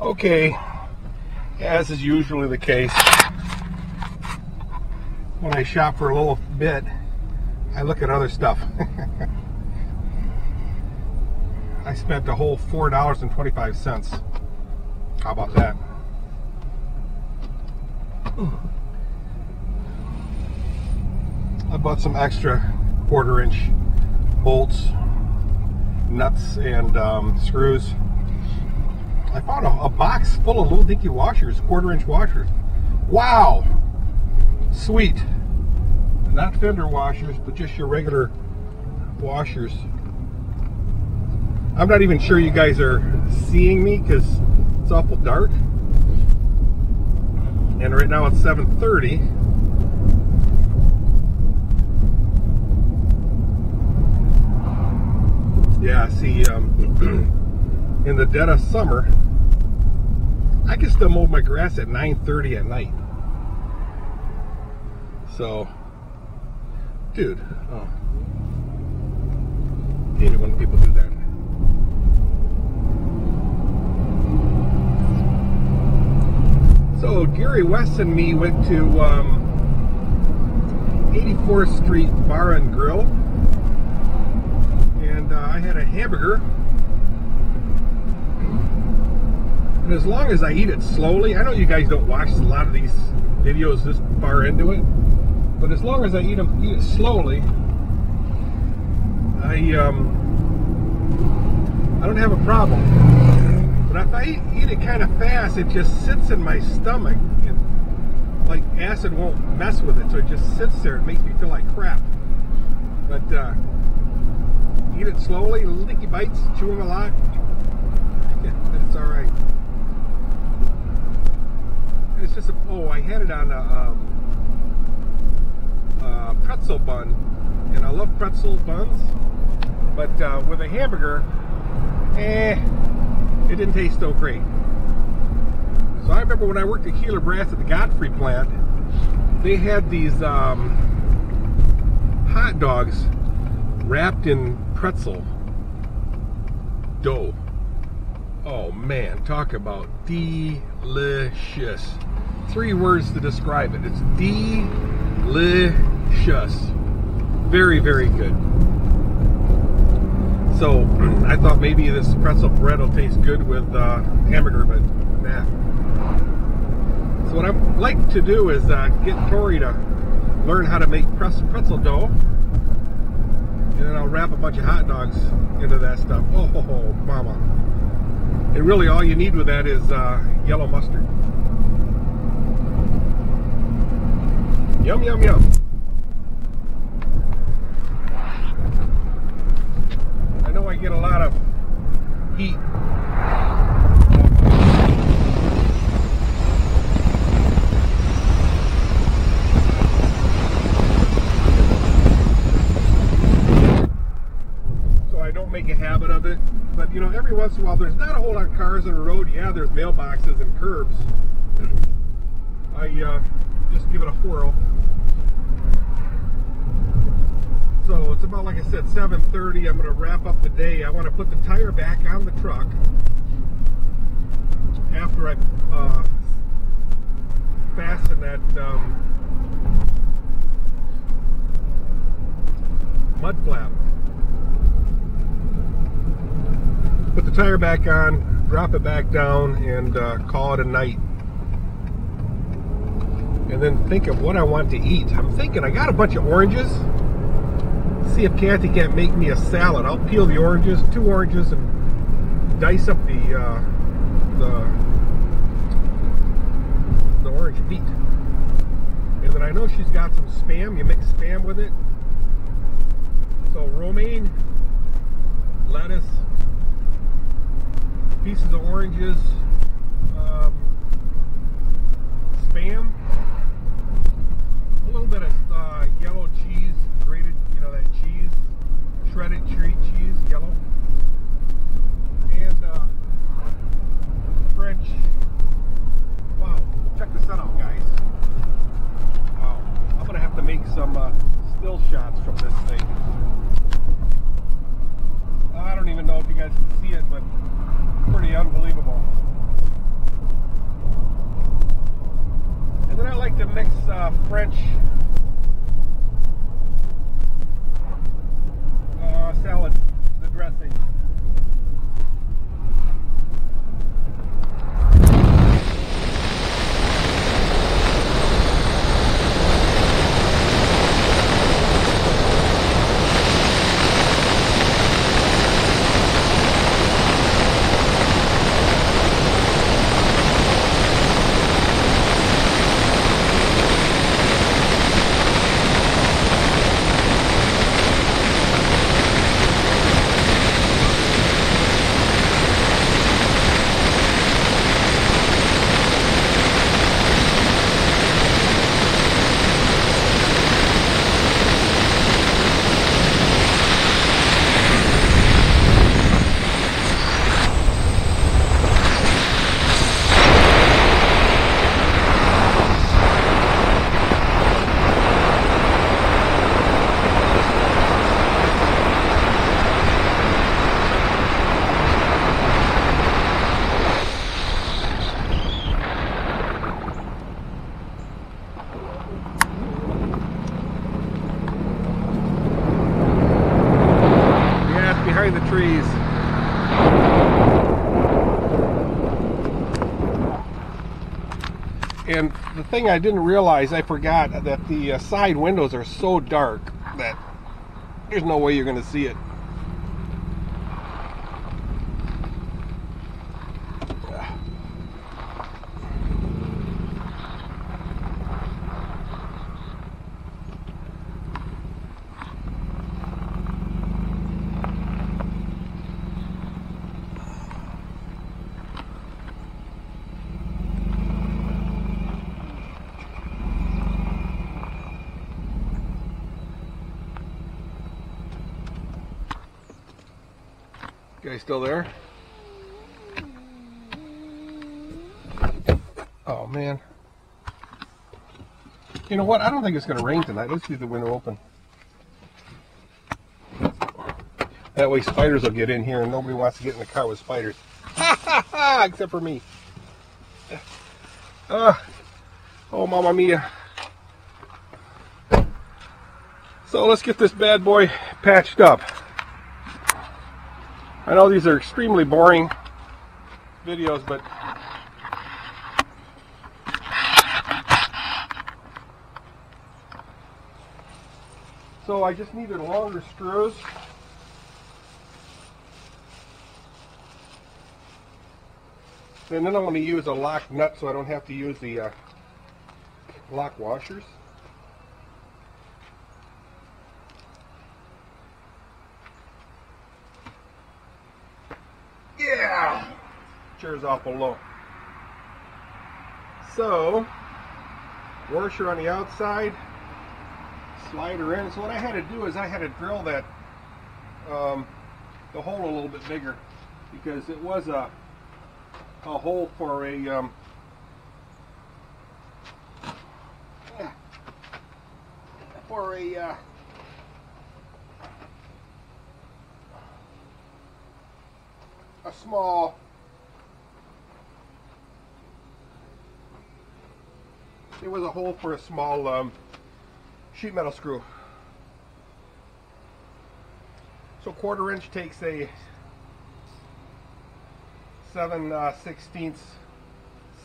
Okay, as is usually the case, when I shop for a little bit, I look at other stuff. I spent a whole $4.25. How about that? I bought some extra quarter inch bolts, nuts, and um, screws. I found a, a, box full of little dinky washers, quarter inch washers. Wow! Sweet. Not fender washers, but just your regular washers. I'm not even sure you guys are seeing me because it's awful dark. And right now it's 7.30. Yeah, see, um, in the dead of summer, I can still mow my grass at 9.30 at night. So, dude, oh. hate it when people do that. So, Gary West and me went to um, 84th Street Bar and Grill. And uh, I had a hamburger And as long as I eat it slowly, I know you guys don't watch a lot of these videos this far into it, but as long as I eat them, eat it slowly, I um, I don't have a problem. But if I eat, eat it kind of fast, it just sits in my stomach, and like acid won't mess with it, so it just sits there and makes me feel like crap. But uh, eat it slowly, licky bites, chew them a lot, it's all right it's just a, oh, I had it on a, um, a pretzel bun, and I love pretzel buns, but uh, with a hamburger, eh, it didn't taste so great. So I remember when I worked at Keeler Brass at the Godfrey plant, they had these um, hot dogs wrapped in pretzel dough. Oh man, talk about delicious three words to describe it. It's delicious. Very, very good. So I thought maybe this pretzel bread will taste good with uh, hamburger, but nah. So what I like to do is uh, get Tori to learn how to make pretzel dough. And then I'll wrap a bunch of hot dogs into that stuff. Oh, mama. And really all you need with that is uh, yellow mustard. Yum, yum, yum. I know I get a lot of heat. So I don't make a habit of it. But you know, every once in a while, there's not a whole lot of cars on the road. Yeah, there's mailboxes and curbs. I uh, just give it a whirl. So it's about, like I said, 7.30. I'm going to wrap up the day. I want to put the tire back on the truck after I uh, fasten that um, mud flap. Put the tire back on, drop it back down, and uh, call it a night and then think of what I want to eat. I'm thinking I got a bunch of oranges. See if Kathy can't make me a salad. I'll peel the oranges, two oranges, and dice up the uh, the the orange meat. And then I know she's got some spam. You mix spam with it. So romaine, lettuce, pieces of oranges, thing I didn't realize, I forgot that the uh, side windows are so dark that there's no way you're going to see it. Guys still there? Oh man. You know what? I don't think it's going to rain tonight. Let's leave the window open. That way spiders will get in here and nobody wants to get in the car with spiders. Ha ha ha! Except for me. Uh, oh, mamma mia. So let's get this bad boy patched up. I know these are extremely boring videos, but so I just needed longer screws. And then I'm going to use a lock nut so I don't have to use the uh, lock washers. Yeah! Chair's awful low. So, washer on the outside, slide her in. So what I had to do is I had to drill that, um, the hole a little bit bigger because it was a, a hole for a, um, for a, uh, a small it was a hole for a small um, sheet metal screw so quarter inch takes a 7 uh, 16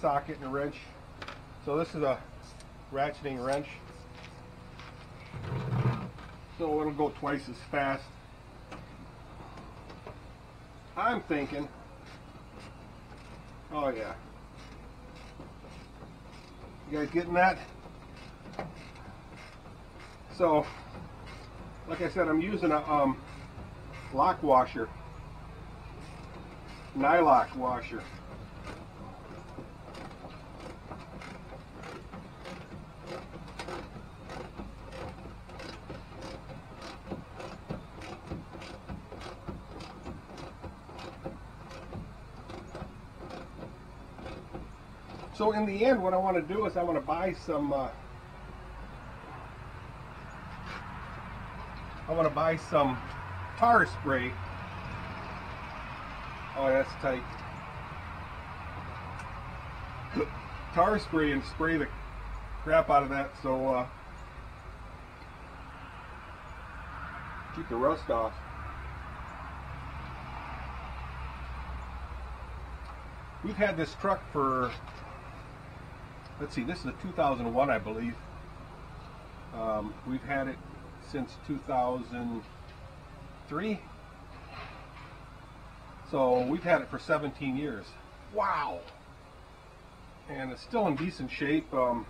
socket and wrench so this is a ratcheting wrench so it'll go twice as fast I'm thinking, oh yeah. You guys getting that? So, like I said, I'm using a um, lock washer, nylock washer. So in the end, what I want to do is I want to buy some. Uh, I want to buy some tar spray. Oh, that's tight. Tar spray and spray the crap out of that so uh, keep the rust off. We've had this truck for, let's see, this is a 2001, I believe. Um, we've had it since 2003. So we've had it for 17 years. Wow! And it's still in decent shape. Um,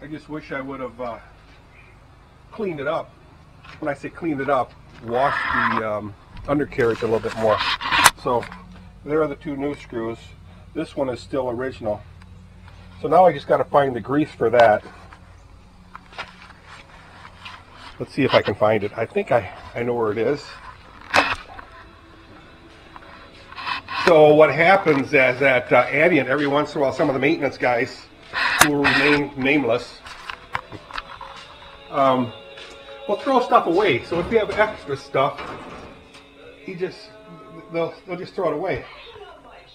I just wish I would have uh, cleaned it up. When I say cleaned it up, washed the um, undercarriage a little bit more. So there are the two new screws. This one is still original. So now I just got to find the grease for that. Let's see if I can find it. I think I, I know where it is. So what happens is that uh, Adient, every once in a while, some of the maintenance guys who remain nameless um, will throw stuff away. So if we have extra stuff, he just they'll they'll just throw it away.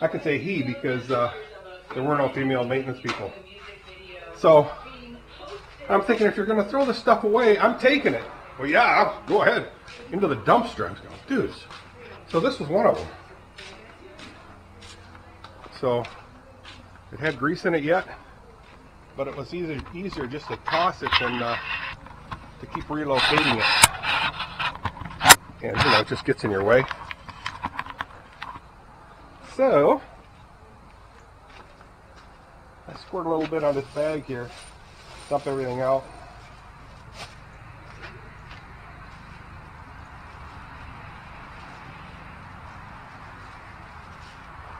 I can say he because uh, there were no female maintenance people. So I'm thinking if you're going to throw this stuff away, I'm taking it. Well, yeah, go ahead into the dumpster. I was going, dudes. So this was one of them. So it had grease in it yet, but it was easier easier just to toss it than uh, to keep relocating it and you know it just gets in your way. So I squirt a little bit on this bag here, dump everything out.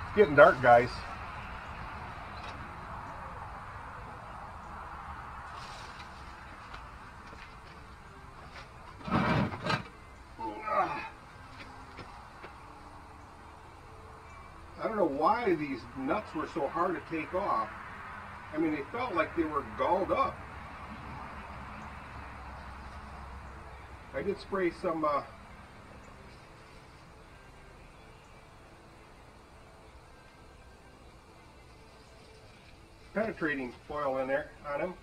It's getting dark, guys. I don't know why these nuts were so hard to take off. I mean, they felt like they were galled up. I did spray some uh, penetrating foil in there on them.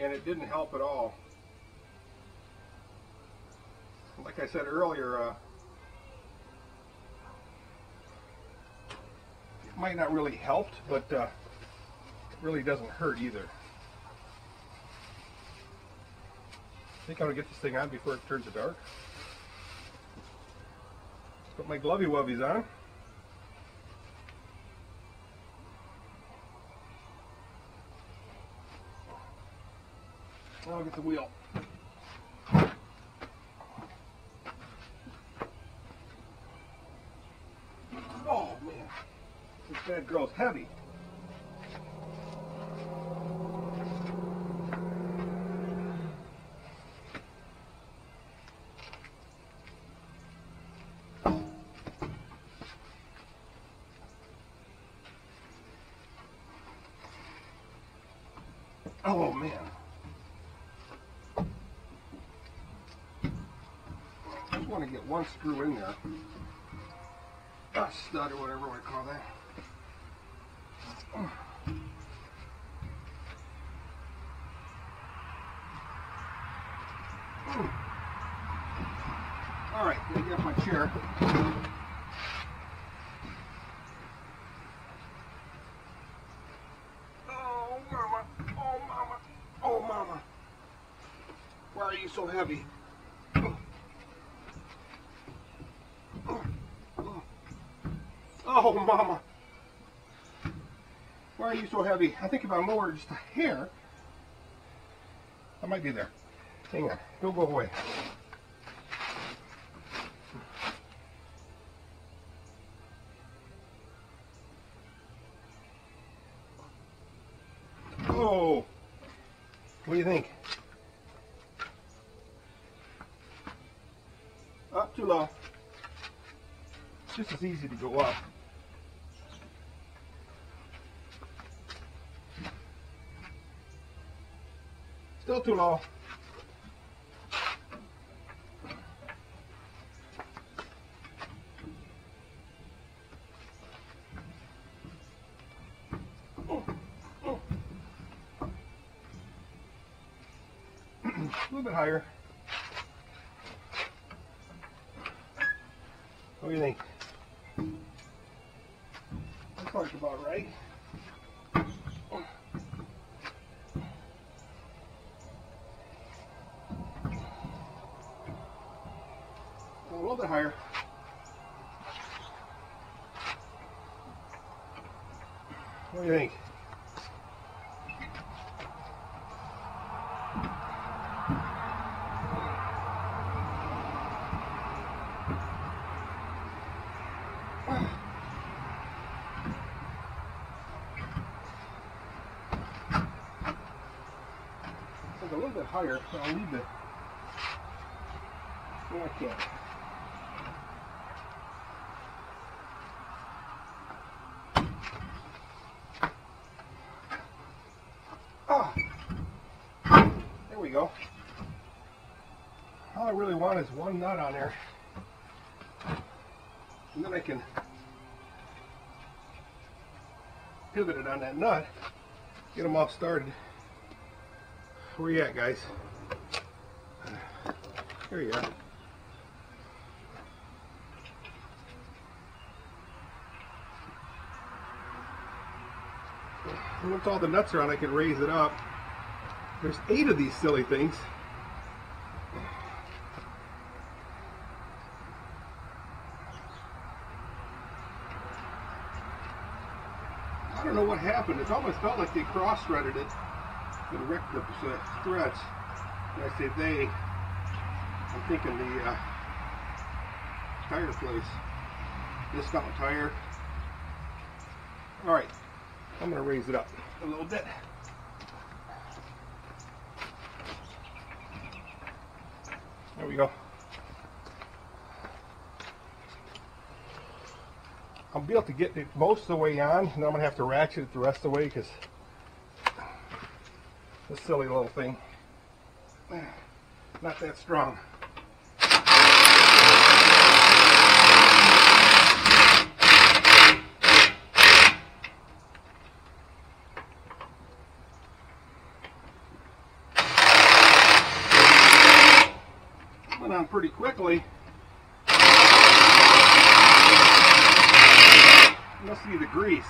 And it didn't help at all like I said earlier, uh, might not really help, but uh, really doesn't hurt either. I think I'm to get this thing on before it turns to dark. Put my glovey wubbies on. I'll get the wheel. That girl's heavy. Oh man. I just want to get one screw in there. A stud or whatever I call that. Oh. All right, let me get my chair. Oh, mama. Oh, mama. Oh, mama. Why are you so heavy? Oh, oh. oh. mama. Why are you so heavy? I think if I lower just a hair, I might be there. Hang on. Don't go away. Oh! What do you think? Up too low. Just as easy to go up. too low. A little bit higher. What do you think? That sounds about right. Higher, so I'll leave it. I. Ah, there we go. All I really want is one nut on there. And then I can pivot it on that nut, get them all started. Where you at, guys? Here you are. Once all the nuts are on, I can raise it up. There's eight of these silly things. I don't know what happened. It almost felt like they cross-threaded it wrecked the threads. And I say they, I'm thinking the uh, tire place. Discount tire. All right, I'm gonna raise it up a little bit. There we go. I'll be able to get it most of the way on, and I'm gonna have to ratchet it the rest of the way because this silly little thing, not that strong. Went on pretty quickly. must be the grease.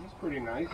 That's pretty nice.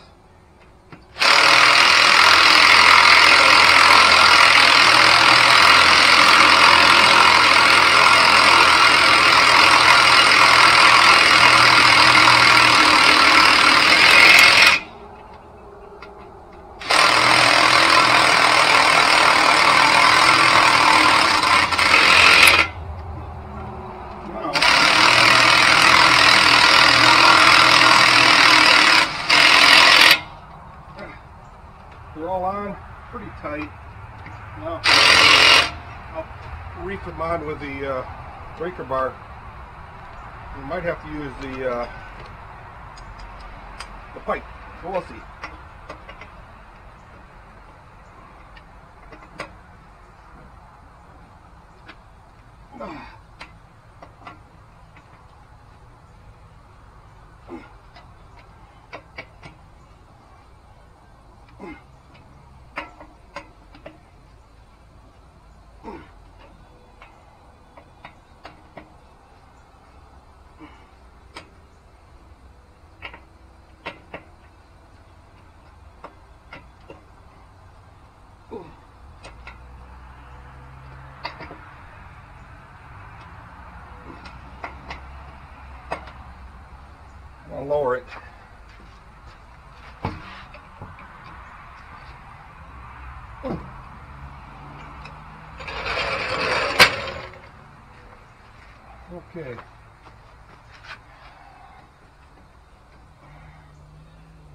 They're all on pretty tight. Now I'll reef them on with the uh, breaker bar. You might have to use the uh, the pipe. we'll see. I'll lower it. Okay.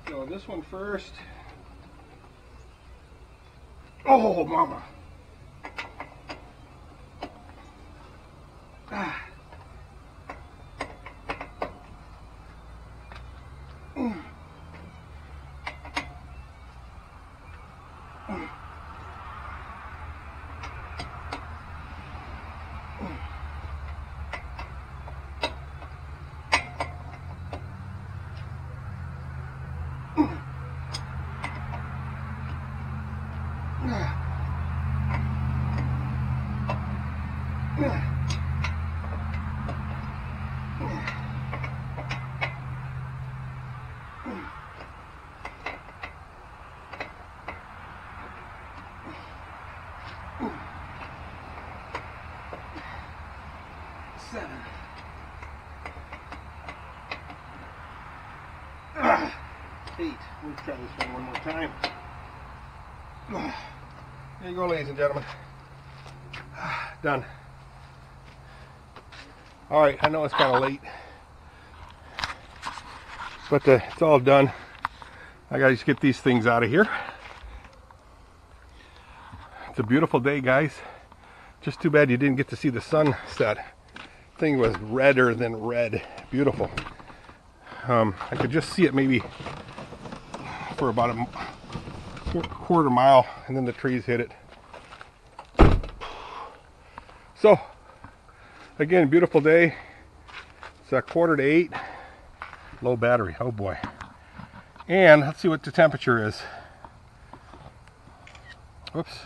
So this one first. Oh, mama. seven. Eight. We'll try this one one more time. There you go, ladies and gentlemen. Done. All right, I know it's kind of late, but uh, it's all done. I gotta just get these things out of here. It's a beautiful day, guys. Just too bad you didn't get to see the sunset. Thing was redder than red. Beautiful. Um, I could just see it maybe for about a quarter mile, and then the trees hit it. So, again, beautiful day. It's a quarter to eight. Low battery. Oh boy. And let's see what the temperature is. Whoops.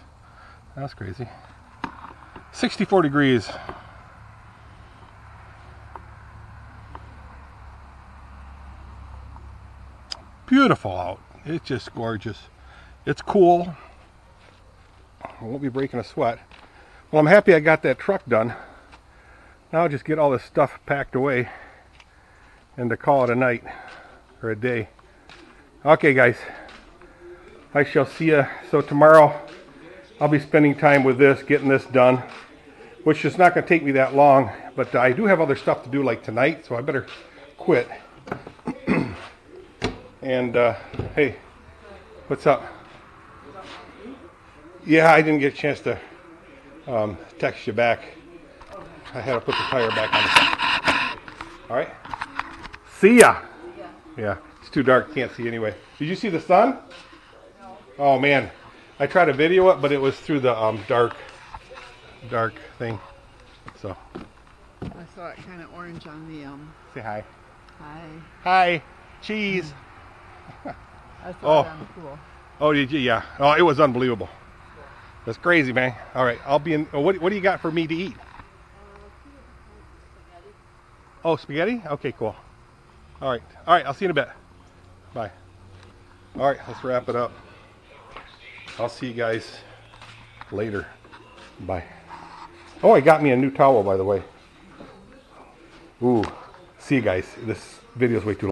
That's crazy. 64 degrees. Beautiful out. It's just gorgeous. It's cool. I won't be breaking a sweat. Well, I'm happy I got that truck done. Now I'll just get all this stuff packed away and to call it a night or a day. Okay, guys. I shall see you. So tomorrow I'll be spending time with this, getting this done, which is not going to take me that long, but I do have other stuff to do like tonight, so I better quit. and, uh, hey, what's up? Yeah, I didn't get a chance to um, text you back. I had to put the tire back on. All right. See ya. Yeah. yeah. It's too dark. Can't see anyway. Did you see the sun? No. Oh man. I tried to video it, but it was through the um, dark, dark thing. So. I saw it kind of orange on the. Um... Say hi. Hi. Hi. Cheese. I saw oh. it on the pool. Oh, did you? Yeah. Oh, it was unbelievable. That's crazy, man. All right, I'll be in. Oh, what, what do you got for me to eat? Uh, oh, spaghetti? Okay, cool. All right. All right, I'll see you in a bit. Bye. All right, let's wrap it up. I'll see you guys later. Bye. Oh, I got me a new towel, by the way. Ooh. See you guys. This video is way too long.